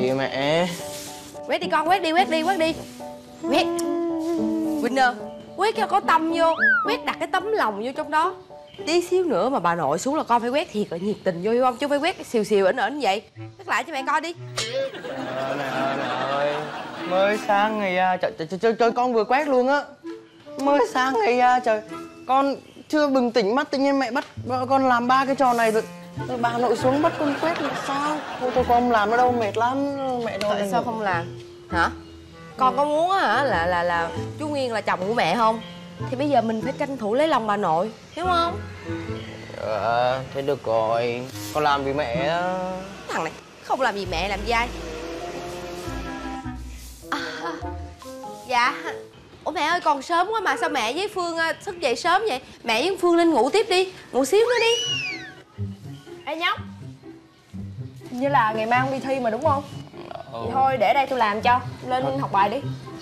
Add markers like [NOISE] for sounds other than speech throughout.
gì mẹ? Quét đi con quét đi quét đi quét đi. Quét. Winner quét cho có tâm vô. Quét đặt cái tấm lòng vô trong đó. Tí xíu nữa mà bà nội xuống là con phải quét thiệt là nhiệt tình vô hiểu không? Chứ phải quét xìu xìu ẩn ẩn vậy. Quét lại cho mẹ coi đi. Ờ, mẹ ơi mẹ ơi mới sáng ngày à, trời, trời, trời, trời con vừa quét luôn á. Mới sáng ngày à, trời. Con chưa bừng tỉnh mắt tự nhiên mẹ bắt con làm ba cái trò này rồi rồi bà nội xuống bắt con quét là sao? Thôi thôi con không làm nữa đâu mệt lắm. Mẹ đâu tại sao không làm? Hả? Con có muốn á hả là là là chú nguyên là chồng của mẹ không? Thì bây giờ mình phải tranh thủ lấy lòng bà nội hiểu không? Ờ thế được rồi. Con làm vì mẹ á. Thằng này không làm gì mẹ làm gì ai? À, dạ. Ủa mẹ ơi còn sớm quá mà sao mẹ với phương à, thức dậy sớm vậy? Mẹ với phương lên ngủ tiếp đi ngủ xíu nữa đi Ê nhóc như là ngày mai không đi thi mà đúng không? ừ. Thôi để đây tôi làm cho. Lên học bài đi.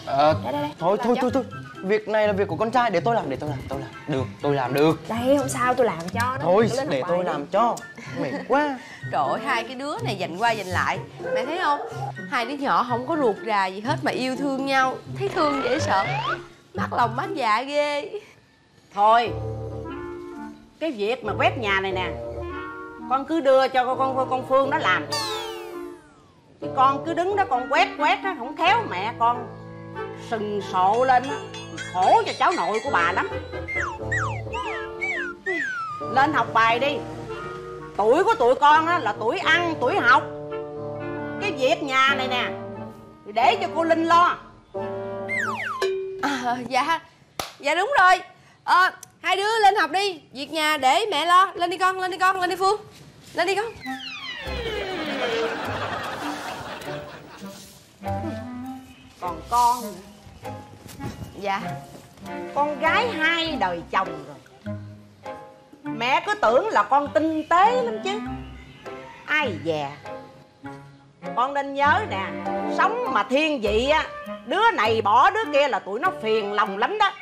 Ờ, Đây, đây, đây. thôi thôi cho. thôi thôi. Việc này là việc của con trai. Để tôi làm để tôi làm tôi làm. Được tôi làm được. Đây không sao tôi làm cho đó thôi để tôi đi. làm cho. Mệt quá. [LAUGHS] Trời ơi, hai cái đứa này dành qua dành lại. Mẹ thấy không? Hai đứa nhỏ không có ruột rà gì hết mà yêu thương nhau. Thấy thương dễ sợ. Mắt lòng mắt dạ ghê. Thôi Cái việc mà quét nhà này nè con cứ đưa cho con con, con Phương nó làm. Chứ con cứ đứng đó con quét quét á Không khéo mẹ con. Sừng sộ lên á Khổ cho cháu nội của bà lắm. Lên học bài đi. Tuổi của tụi con á là tuổi ăn tuổi học. Cái việc nhà này nè thì Để cho cô Linh lo. À, Dạ Dạ đúng rồi. À, Hai đứa lên học đi. Việc nhà để mẹ lo. Lên đi con, lên đi con, lên đi Phương Lên đi con. Còn con nữa. Dạ. Con gái hai đời chồng rồi. Mẹ cứ tưởng là con tinh tế lắm chứ. Ai dè. Con nên nhớ nè sống mà thiên vị á đứa này bỏ đứa kia là tụi nó phiền lòng lắm đó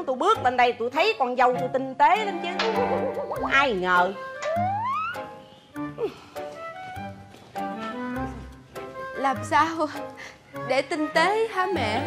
tưởng tôi bước lên đây tôi thấy con dâu tôi tinh tế lắm chứ. Ai ngờ? Làm sao Để tinh tế hả mẹ?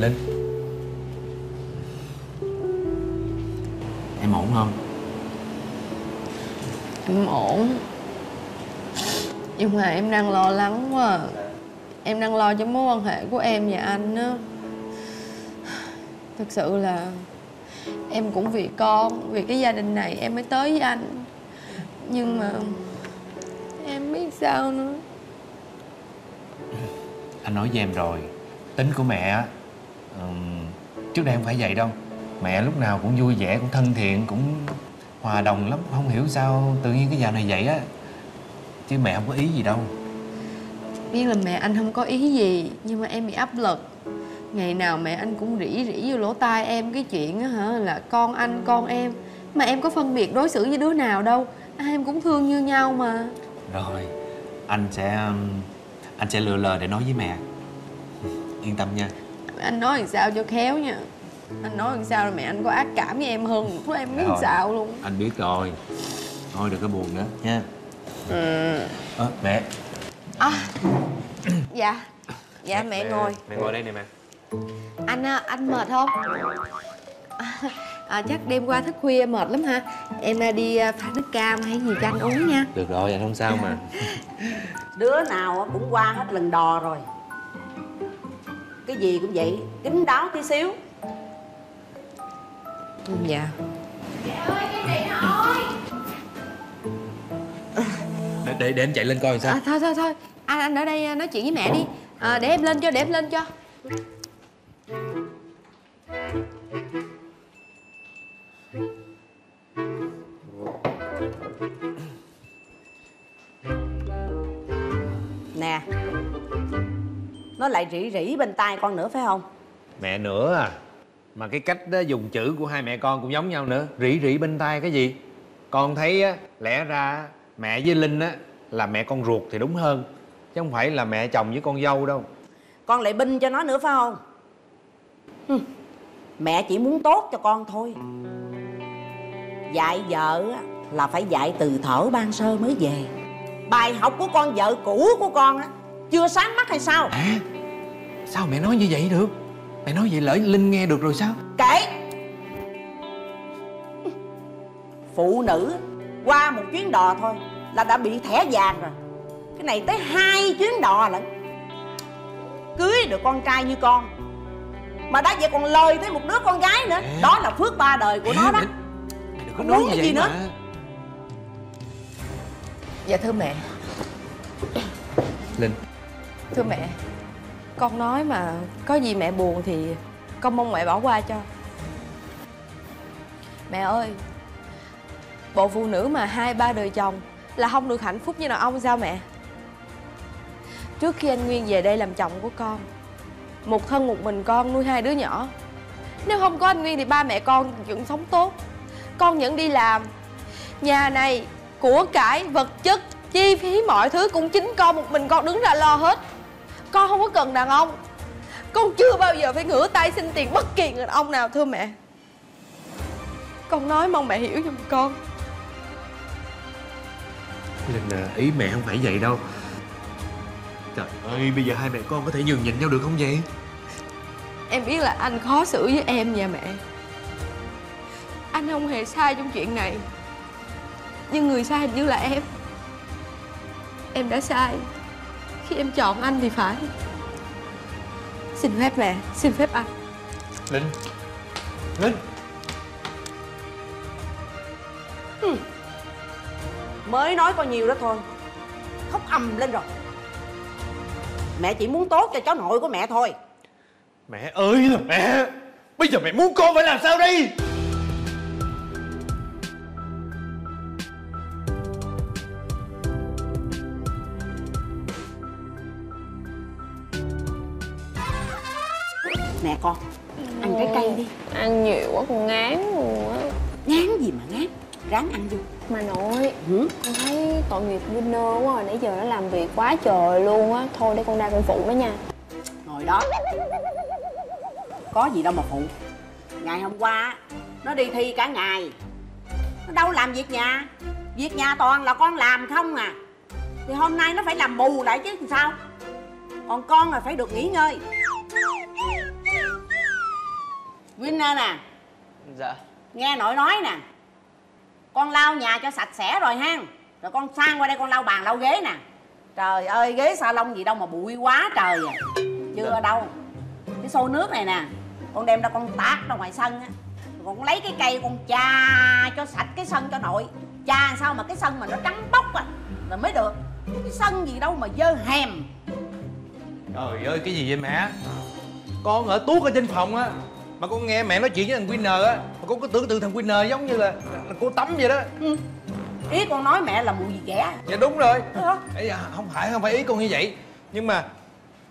Linh. Em ổn không? Em ổn. Nhưng mà em đang lo lắng quá. À. Em đang lo cho mối quan hệ của em và anh á. Thực sự là Em cũng vì con Vì cái gia đình này em mới tới với anh. Nhưng mà Em biết sao nữa. Anh nói với em rồi. Tính của mẹ ừm, Trước đây không phải vậy đâu. Mẹ lúc nào cũng vui vẻ, cũng thân thiện Cũng hòa đồng lắm. Không hiểu sao tự nhiên cái dạo này vậy á Chứ mẹ không có ý gì đâu. Biết là mẹ anh không có ý gì Nhưng mà em bị áp lực. Ngày nào mẹ anh cũng rỉ rỉ vô lỗ tai em Cái chuyện á hả là con anh con em. Mà em có phân biệt đối xử với đứa nào đâu Ai em cũng thương như nhau mà. Rồi Anh sẽ Anh sẽ lựa lời để nói với mẹ. Yên tâm nha Anh nói làm sao cho khéo nha. Anh nói làm sao là mẹ anh có ác cảm với em hơn lúc em biết Rồi. sao luôn. Anh biết rồi. Thôi đừng có buồn nữa nha. Ừ. Ơ mẹ. À, Dạ. Dạ mẹ ngồi. Mẹ ngồi đây nè mẹ. Anh à, anh mệt không? À, à, chắc đêm qua thức khuya mệt lắm ha Em à, đi à, pha nước cam hay gì cho anh uống nha. Được rồi anh không sao mà. [LAUGHS] Đứa nào cũng qua hết lần đò rồi cái gì cũng vậy kín đáo tí xíu. Dạ. Để, để, để em chạy lên coi làm sao. À, Thôi thôi thôi. Anh anh ở đây à, nói chuyện với mẹ đi. À, Để em lên cho để em lên cho lại rỉ rỉ bên tai con nữa phải không? Mẹ nữa à. Mà cái cách đó dùng chữ của hai mẹ con cũng giống nhau nữa. Rỉ rỉ bên tai cái gì? Con thấy á lẽ ra mẹ với linh á là mẹ con ruột thì đúng hơn. Chứ không phải là mẹ chồng với con dâu đâu. Con lại binh cho nó nữa phải không? Hừm, mẹ chỉ muốn tốt cho con thôi. Dạy vợ á, là phải dạy từ thở ban sơ mới về. Bài học của con vợ cũ của con á chưa sáng mắt hay sao? À sao mẹ nói như vậy được? Mẹ nói vậy lỡ linh nghe được rồi sao? Kể. Phụ nữ qua một chuyến đò thôi là đã bị thẻ vàng rồi. Cái này tới hai chuyến đò lận. Cưới được con trai như con mà đã vậy còn lời tới một đứa con gái nữa. Mẹ. đó là phước ba đời của nó đó. mẹ, mẹ đừng có nói muốn như vậy gì nữa. dạ thưa mẹ. Linh. Thưa mẹ con nói mà có gì mẹ buồn thì con mong mẹ bỏ qua cho. Mẹ ơi, bộ phụ nữ mà hai ba đời chồng là không được hạnh phúc như đàn ông sao mẹ? Trước khi anh nguyên về đây làm chồng của con, một thân một mình con nuôi hai đứa nhỏ. Nếu không có anh nguyên thì ba mẹ con vẫn sống tốt. Con vẫn đi làm. Nhà này của cải vật chất, chi phí mọi thứ cũng chính con một mình con đứng ra lo hết con không có cần đàn ông. Con chưa bao giờ phải ngửa tay xin tiền bất kỳ người đàn ông nào thưa mẹ. Con nói mong mẹ hiểu giùm con. Linh à, ý mẹ không phải vậy đâu. Trời ơi bây giờ hai mẹ con có thể nhường nhịn nhau được không vậy? Em biết là anh khó xử với em và mẹ. Anh không hề sai trong chuyện này. Nhưng người sai hình như là em. Em đã sai khi em chọn anh thì phải. Xin phép mẹ xin phép anh. Linh linh. Mới nói có nhiều đó thôi. Khóc ầm lên rồi. Mẹ chỉ muốn tốt cho cháu nội của mẹ thôi. Mẹ ơi là mẹ. Bây giờ mẹ muốn con phải làm sao đây nè con ăn trái cây đi. Ăn nhiều quá con ngán luôn á. Ngán gì mà ngán? Ráng ăn vô. Mà nội ừ? Con thấy tội nghiệp Winner quá rồi Nãy giờ nó làm việc quá trời luôn á. Thôi để con ra con phụ nó nha. Ngồi đó. Có gì đâu mà phụ. Ngày hôm qua nó đi thi cả ngày. Nó đâu làm việc nhà. Việc nhà toàn là con làm không à. Thì hôm nay nó phải làm bù lại chứ sao? Còn con là phải được nghỉ ngơi Winner nè dạ. Nghe nội nói nè. Con lau nhà cho sạch sẽ rồi ha. Rồi con sang qua đây con lau bàn lau ghế nè. Trời ơi ghế salon gì đâu mà bụi quá trời à. Chưa đâu. Cái xô nước này nè con đem ra con tát ra ngoài sân á. Rồi con lấy cái cây con chà cho sạch cái sân cho nội. Chà sao mà cái sân mà nó trắng bóc à. Rồi mới được. Cái sân gì đâu mà dơ hèm. Trời ơi cái gì vậy mẹ? Con ở tuốt ở trên phòng á mà con nghe mẹ nói chuyện với thằng Winner á mà con có tưởng tượng thằng Winner giống như là, là cô tắm vậy đó. Ừ. ý con nói mẹ là mùi gì ghẻ dạ đúng rồi. Hả? Ê, à, không phải không phải ý con như vậy. Nhưng mà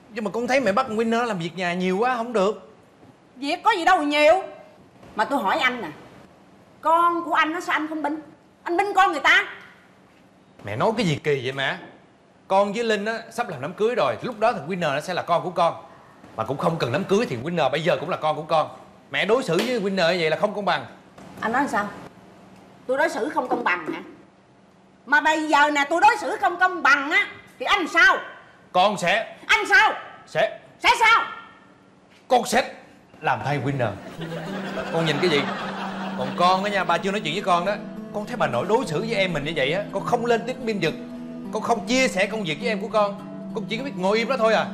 nhưng mà con thấy mẹ bắt Winner làm việc nhà nhiều quá không được. Việc có gì đâu mà nhiều. Mà tôi hỏi anh nè Con của anh nó sao anh không binh? Anh binh con người ta. Mẹ nói cái gì kỳ vậy mẹ con với linh á sắp làm đám cưới rồi lúc đó thằng Winner nó sẽ là con của con mà cũng không cần đám cưới thì Winner bây giờ cũng là con của con. Mẹ đối xử với Winner như vậy là không công bằng. Anh nói sao? Tôi đối xử không công bằng hả? Mà bây giờ nè tôi đối xử không công bằng á Thì anh sao? Con sẽ Anh sao? Sẽ. Sẽ sao? Con sẽ làm thay Winner. Con nhìn cái gì? Còn con á nha ba chưa nói chuyện với con đó. Con thấy bà nội đối xử với em mình như vậy á con không lên tiếng biên vực con không chia sẻ công việc với em của con. Con chỉ có biết ngồi im đó thôi à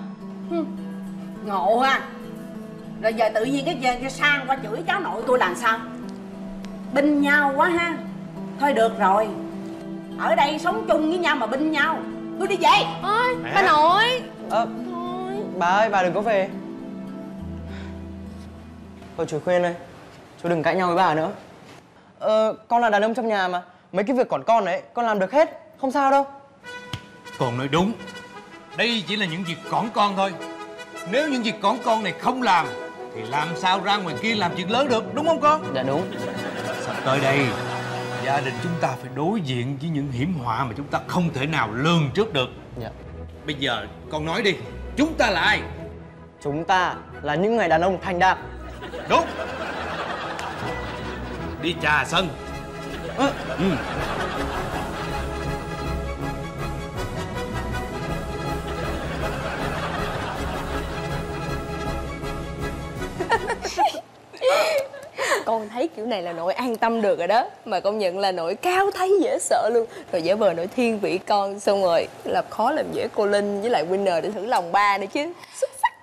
Ngộ ha. Rồi giờ tự nhiên cái giờ cái sang qua chửi cháu nội tôi làm sao? Binh nhau quá ha. Thôi được rồi. Ở đây sống chung với nhau mà binh nhau. Tôi đi về. Ôi Mẹ. bà nội. Ơ Thôi. bà ơi bà đừng có về. Thôi chú khuyên đây chú đừng cãi nhau với bà nữa. Ờ con là đàn ông trong nhà mà. Mấy cái việc còn con đấy con làm được hết. Không sao đâu. Con nói đúng. Đây chỉ là những việc còn con thôi nếu những việc con con này không làm thì làm sao ra ngoài kia làm chuyện lớn được đúng không con? Dạ đúng. Sắp tới đây gia đình chúng ta phải đối diện với những hiểm họa mà chúng ta không thể nào lường trước được. Dạ. Bây giờ con nói đi chúng ta là ai? Chúng ta là những người đàn ông thành đạt đúng. Đi trà sân. Ơ, ừ. Con thấy kiểu này là nội an tâm được rồi đó mà công nhận là nội cao thấy dễ sợ luôn. Rồi giả vờ nội thiên vị con xong rồi làm khó làm dễ cô linh với lại winner để thử lòng ba nữa chứ. Xuất sắc.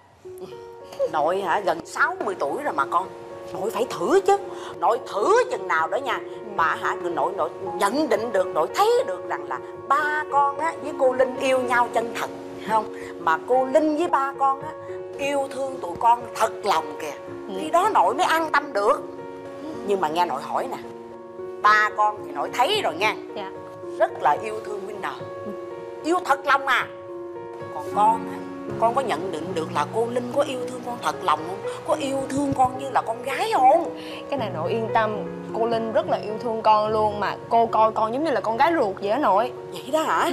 Nội hả? Gần 60 tuổi rồi mà con. Nội phải thử chứ. Nội thử chừng nào đó nha. Mà hả? Nội nội nhận định được Nội thấy được rằng là ba con á với cô Linh yêu nhau chân thật không? Mà cô Linh với ba con á Yêu thương tụi con thật lòng kìa. Khi đó nội mới an tâm được Nhưng mà nghe nội hỏi nè Ba con thì nội thấy rồi nha dạ Rất là yêu thương Winner Yêu thật lòng à Còn con á con có nhận định được là cô Linh có yêu thương con thật lòng không? Có yêu thương con như là con gái không? cái này nội yên tâm cô linh rất là yêu thương con luôn mà cô coi con giống như là con gái ruột vậy á nội Vậy đó hả?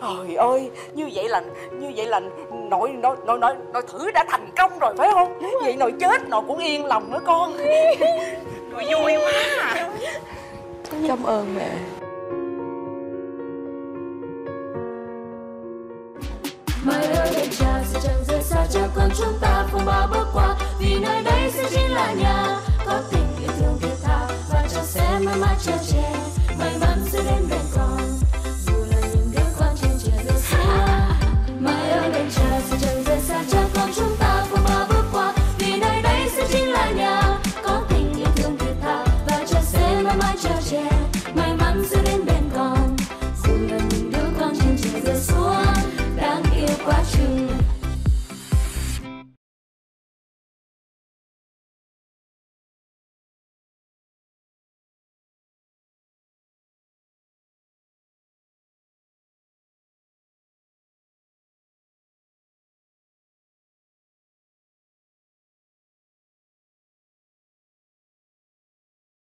Trời ơi, như vậy là như vậy là nội nội nội nội, nội thử đã thành công rồi phải không? Vậy nội chết nội cũng yên lòng nữa con. [LAUGHS] Nội vui quá. à. cảm ơn mẹ mai ơi đêm trà sẽ chẳng rời xa cha con chúng ta không bao bước qua vì nơi đây sẽ chính là nhà có tình yêu thương thiết tha và cha sẽ mãi mãi chờ che may